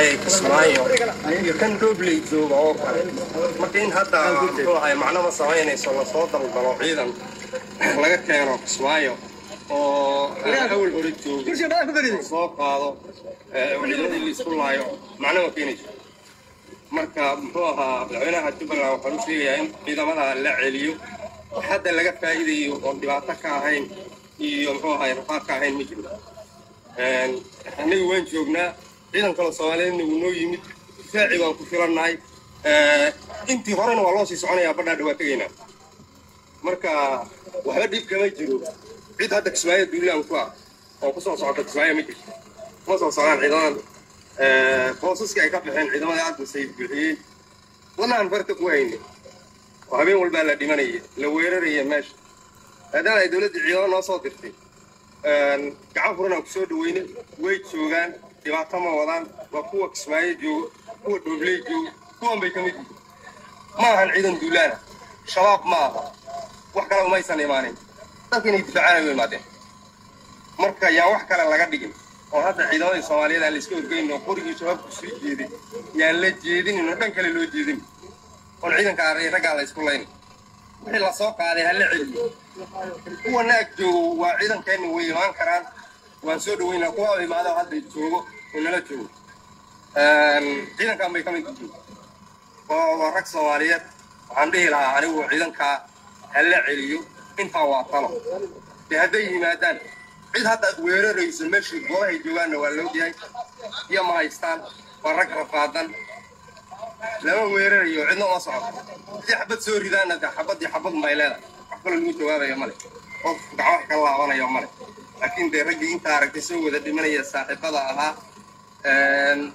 ahaye kismaayo iyo kan dhobley jooga oo kale. Marka in hadda muxuu ahaye macno ma samaynayso la soo daldalo ciidan. Laga keeno kismaayo oo awal hore jooga soo qaado ciidamadii la isku laayo. Macno ma keenayso marka muxuu ahaa madaxweynaha jubbaland waxaan u sheegayaa in ciidamada la celiyo. Hadda laga faa'iidayo oon dhibaato ka ahayn iyo muxuu ahaay rafaad ka ahayn ma jiro annaga waan joognaa ciidan kale soomaaliyeedna wuu noo yimid difaaci baan ku filannahay. Intii horena waa loo sii soconayaa badhaadha waa tegaynaa marka waxba dhib kama jiro. Cid hadda kismaayo duulaan ku ah oo ku soo socota kismaayo ma jirto. Kuma soo socdaan ciidamadan boosaskii ay ka baxeen ciidamada aadmasay bixiyeen wadna aan farta ku hayne. Oo habeen walbaa la dhimanaya la weeraraya meesha. Maadaama ay dowladda ciidamo noo soo dirtay. Gacan furan aan ku soo dhaweyne way joogaan dhibaato ma wadaan waa kuwa kismaayo jooga kuwa dhoobley jooga kuwan bay ka mid yihiin ma ahan ciidan duulaana shabaab ma. Aha wax kale umaysan imaanin. Dadka inay difaacaan u imaadeen marka yaa wax kale laga dhigin oo hadda ciidamadii soomaaliyeed aan laiska horgeyn oo qorigii shabaabku sii jeeday yaan la jeedinin oo dhan kale loo jeedin. Oon ciidanka raggaa la isku wixii la soo qaaday ha la celiyo kuwa naag joogo waa ciidankeenna way imaan karaan waan soo dhaweynaa kuwa imaado hadda joogo oo nala joogo ciidankan bay ka mid yihiin waa rag soomaaliyeed. Waxaan dhihi lahaa anigu ciidankaa ha la celiyo. Intaa waa talo. Dee hadday yimaadaan cid hadda weerarayso meeshii goobahay joogaanna waa loo yahay iyo ma haystaan waa rag rafaadan. Lama weerarayo cidna uma socoto haddii xabad soo ridaanna dee xabaddii xabad may leedahay. Wax kaloo lagu jawaabayo male qof gacmaha ka laabanayo male laakiin dee raggii intaa aragtay soo wada dhimanaya saaxiibada ahaa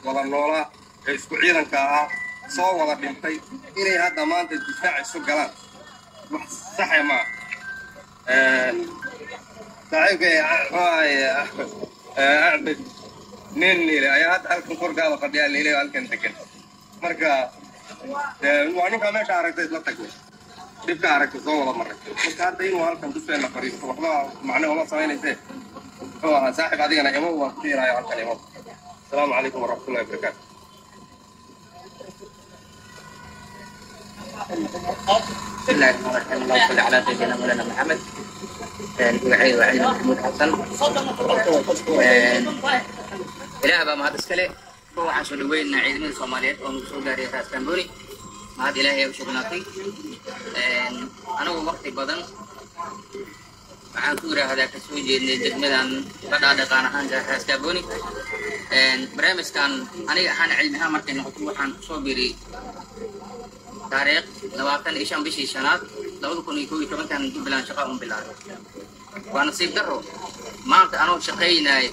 wada noolaa ee isku ciidanka ahaa soo wada dhintay inay hadda maanta difaac isu galaan. Wax saxe maa saaxiibkay axmed nin nile ayaa hadda halkan korgaada fadhiyaa nile halkan degan marka waa ninkaa meesha aragtay isla tagnay dhibka aragtay soo wada maray marka hadda inuu halkan dusheena fadhiisto waxba macno uma samaynaysee muxuu ahaa saaxib adigana imo waan ku dhiiraayo halkan imo السلام عليكم ورحمة الله وبركاته. بسم الله الرحمن الرحيم اللهم صل على سيدنا مولانا محمد. وعي وعي محمود حسن. إله بقى ما هذا السلة هو عشان لوين عيد من الصوماليات أو نقصو داري تاسكنبوني ما هذا إلهي وشكناتي أنا وقتي بدن. Waxaan ku yidhaahdaa ka soo jeednay degmadan badhaa dhaqaan ahaan raas kamboni barnaamijkan aniga ahaan cilmi ahaan markay noqoto waxaan ku soo biiray taariikh labaatan iyo shan bishii shanaad labada kun iyo kow iyo tobankan jubbaland shaqa un bilaabay waa nasiib daro maanta anoo shaqaynaayo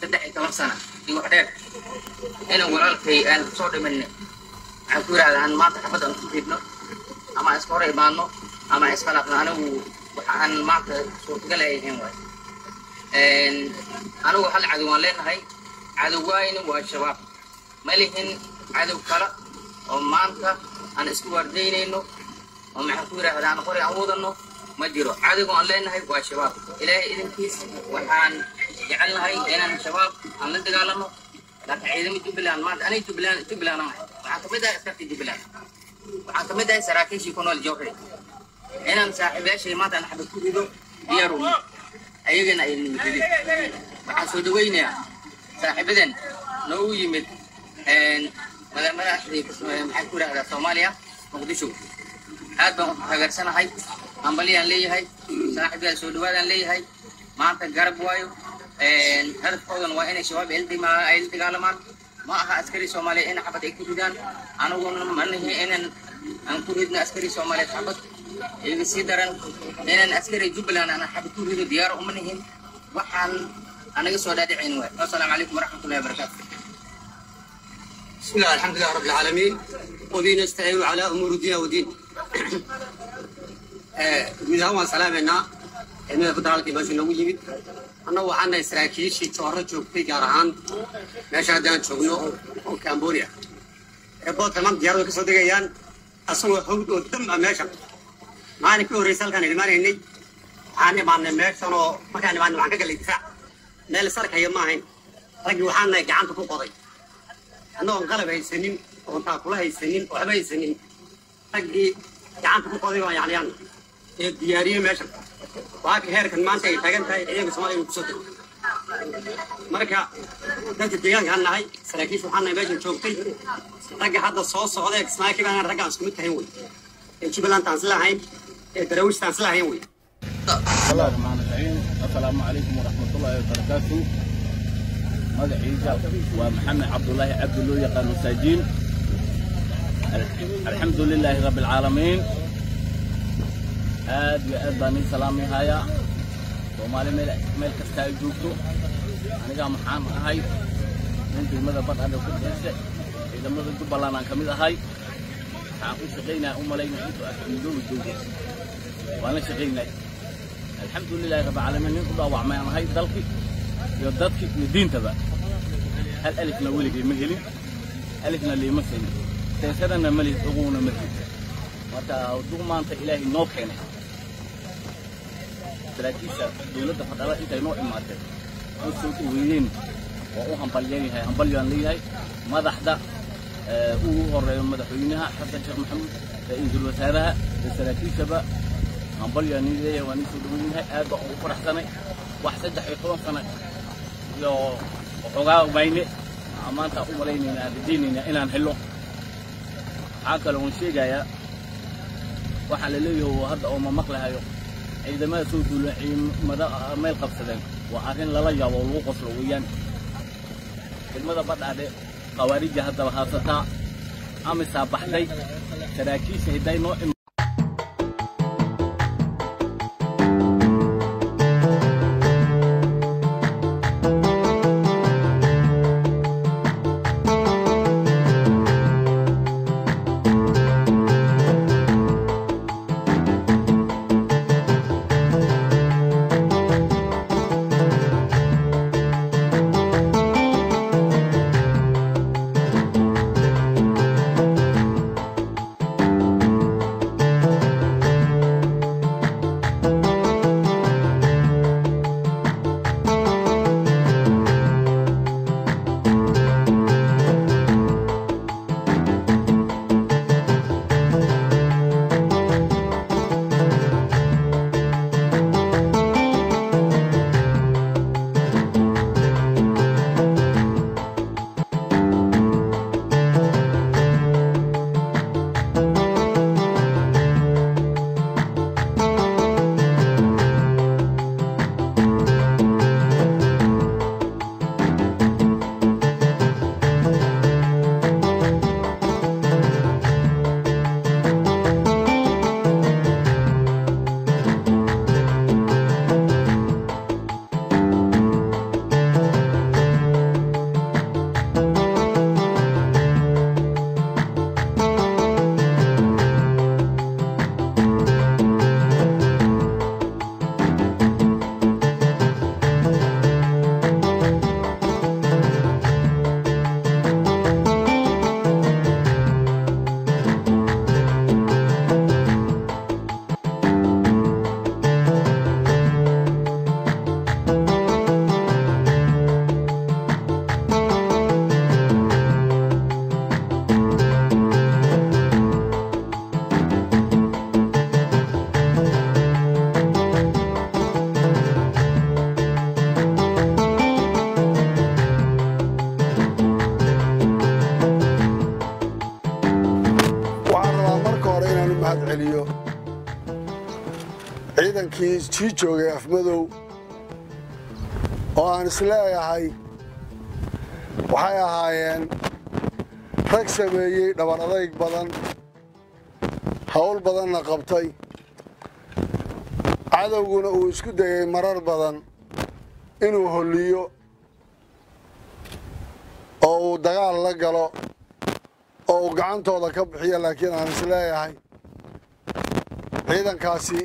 saddex iyo toban sana. Iyo wax dheer inaan walaalkay aan ku soo dhimanno waxaan ku yidhahdaa aan maanta xabad aan ku ridno ama iska hor imaadno ama aan iskhilaafno anigu waxa aan maanta suurtagal ay ahayn waay. Anigu hal cadow waan leenahay cadowgaayna waa shabaab. Ma lihin cadow kale oo maanta aan isku waardaynayno oo maxaan ku yidhahdaa aan qori aan wadano ma jiro. Cadowga aan leenahay waa shabaab. Ilaahay idinkiis waxaan jecelnahay inaan shabaab aan la dagaalano. Laakiin ciidamo jubbaland maanta aniga jubbaland jubbaland waxaan ka mid ahay askartii jubbaland. Waxaan ka mid ahay saraakiishii ku nool jowhari inaan saaxiibayaashay maanta aan xabad ku rido diyaaru ayagana ay nimididin waxaan soo dhaweynayaa. Saaxiibadan noogu yimid madaxdii maxaan ku yidhahdaa soomaaliya? Muqdisho. Aad baan u taageersanahay hambaliyaan leeyahay saaxiibyaal soo dhawaadaan leeyahay. Maanta garab waayo. Hadafkoodan waa inay shabaab ay la dagaalamaan ma aha askari soomaaliyeed in xabad ay ku ridaan. Aniguna ma nihi inaan aan ku ridno askari soomaaliyeed xabad iyaga sii daran inaan askari jubbaland aan xabad ku rido diyaar uma nihin waxaan anaga soo dhaadhicayn waay wasalaamu calaykum waraxmatullahi wabarakaatu بسم الله الحمد لله رب العالمين وبه نستعين على امور الدين والدين guud ahaan waan salaameynaa ciidamada federaalka meesha noogu yimid annagu waxaanahay saraakiishii jooro joogtay gaar ahaan meesha haddaan joogno oo cambodia eeboodka maanta diyaaradu kasoo degayaan asagoo hawd oo dam ah meesha maalin ka horreysa halkaan imaanaynay waxaan imaanay meeshan oo markaan imaanay waxaan ka galay difaac meel sarkaya ma ahayn raggii waxaan nahay gacanta ku qoday. Annagoon qalab haysanin oon taakula haysanin oo waxba haysanin. Raggii gacanta ku qoday baan yacniyaan. Ee diyaariyey meeshan waa ka heerkan maanta ay taagan tahay ciidanka soomaaliya inuu ku soo dego. Marka dadka deegaankaan nahay saraakiisha meeshan joogtay. Ragga hadda soo socda ee kismaayakii baan ragga aan tahayn wey ee jubbaland aan isla السلام عليكم ورحمة الله وبركاته. ماذا عيسى ومحمد عبد الله عبد الله يقال مساجين. الحمد لله رب العالمين. هذا يا ابني سلامي هيا ومالي ملك ستايل جوكو. أنا جا محام هاي. انت ماذا بقى هذا كل شيء. إذا ما كنت بلانا كم هاي. حاقوش غينا ام لينا انتو اكملوا الجوكو. وأنا شغيل الحمد لله رب العالمين. نقضى وعمان هاي دلقي يوددك من الدين تبع. هل ألفنا ولك يمهلي ألفنا اللي يمثلني تنسدنا ملي تغونا مثلي وانت دوما انت إلهي نوب حينا تلاتيسة دولة فضلاء إنت نوع ماتك وصوت وينين. وقوها مبليني هاي. مبليان يعني لي هاي. ماذا حدا أوه هو هو هو هو هو هو هو هو هو هو هو hambalyaan leeyahay waan soo dhaweeynahay aad baan ugu faraxsanay wax saddex iyo toban sano iyo waxoogaa mayne maanta u malaynaynaa rajaynaynaa inaan helo waxaa kale oon sheegayaa waxaa la leeyahay hadda oo ma maqlahayo ciidamada soo duulan ciidamada meel qabsadeen waa arrin lala yaabo oo lagu qoslo weeyaan degmada badhaadhe khawaarija haddaba haasataa amisaa baxday saraakiisha hidday noo ciidankii sii joogay afmadow oo aan is leeyahay waxay ahaayeen rag sameeyey dhabar adayg badan hawl badanna qabtay. Cadowguna uu isku dayay marar badan inuu holliyo oo uu dagaal la galo oo uu gacantooda ka bixiyo laakiin aan is leeyahay ciidankaasi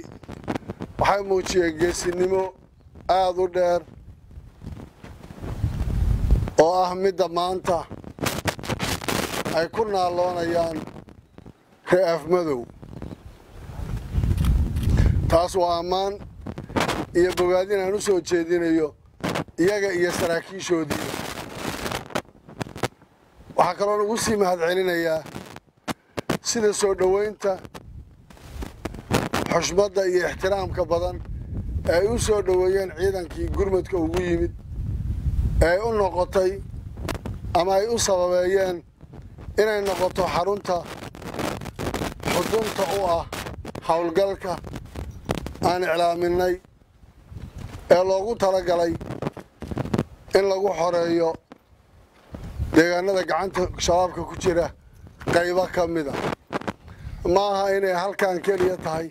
waxay muujiyeen geesinimo aad u dheer oo ah midda maanta ay ku naalloonayaan ree afmadow taas waa ammaan iyo bogaadin aan u soo jeedinayo iyaga iyo saraakiishoodii. Waxaa kaloo lagu sii mahadcelinayaa sida soo dhoweynta xushmadda iyo ixtiraamka badan ee ay u soo dhoweeyeen ciidankii gurmadka ugu yimid ee ay u noqotay ama ay u sababeeyeen inay noqoto xarunta xudunta u ah howlgalka aan iclaaminay ee loogu talagalay in lagu xoreeyo deegaanada gacanta shabaabka ku jira qaybo ka mid a ma aha inay halkan keliya tahay